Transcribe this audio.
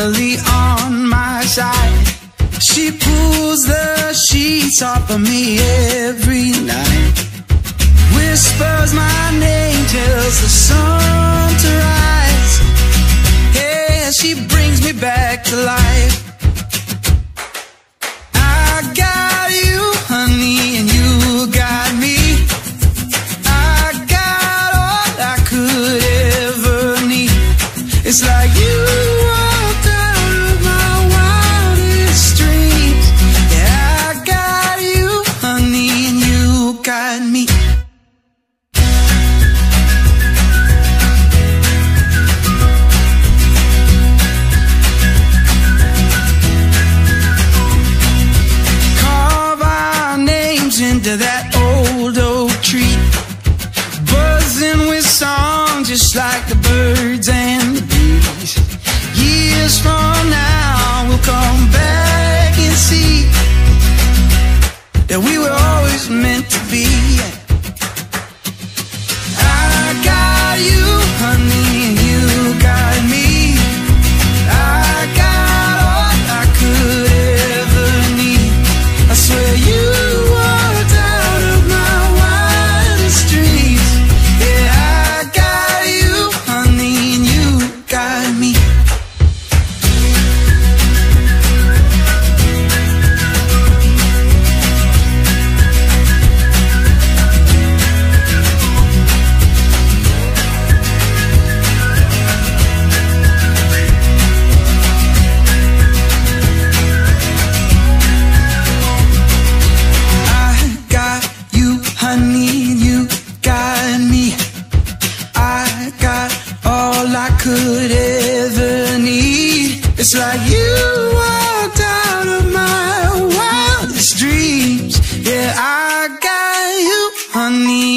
finally on my side. She pulls the sheets off of me every night. Whispers my name, tells the sun to rise. Yeah, she brings me back to life. Got me. Carve our names into that old oak tree. Buzzing with song just like the birds and the bees. Years from could ever need. It's like you walked out of my wildest dreams. Yeah, I got you, honey,